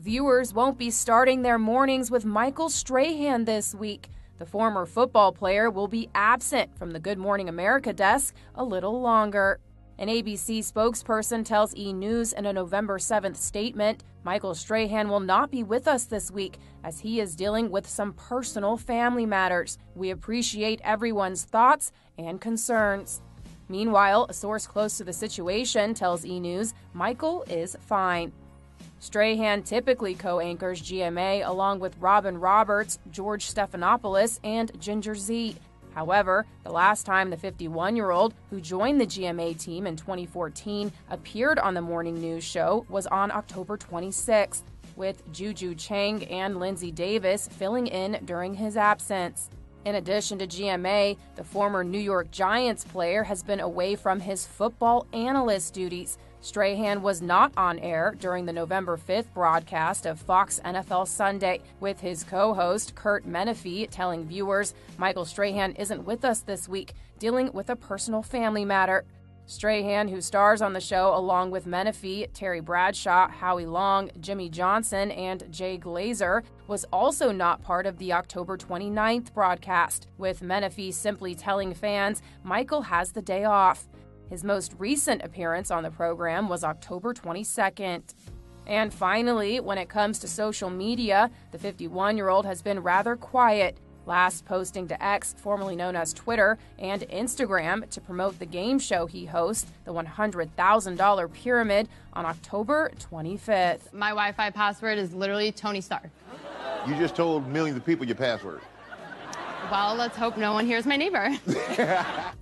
Viewers won't be starting their mornings with Michael Strahan this week. The former football player will be absent from the Good Morning America desk a little longer. An ABC spokesperson tells E! News in a November 7th statement Michael Strahan will not be with us this week as he is dealing with some personal family matters. We appreciate everyone's thoughts and concerns. Meanwhile, a source close to the situation tells E! News Michael is fine. Strahan typically co anchors GMA along with Robin Roberts, George Stephanopoulos, and Ginger Zee. However, the last time the 51 year old, who joined the GMA team in 2014, appeared on the morning news show was on October 26th, with Juju Chang and Lindsey Davis filling in during his absence. In addition to GMA, the former New York Giants player has been away from his football analyst duties. Strahan was not on air during the November 5th broadcast of Fox NFL Sunday, with his co host Curt Menefee telling viewers Michael Strahan isn't with us this week, dealing with a personal family matter. Strahan, who stars on the show along with Menefee, Terry Bradshaw, Howie Long, Jimmy Johnson, and Jay Glazer, was also not part of the October 29th broadcast, with Menefee simply telling fans Michael has the day off. His most recent appearance on the program was October 22nd. And finally, when it comes to social media, the 51 year old has been rather quiet last posting to X, formerly known as Twitter, and Instagram to promote the game show he hosts, the $100,000 Pyramid, on October 25th. My Wi Fi password is literally Tony Stark. You just told millions of people your password. Well, let's hope no one hears my neighbor.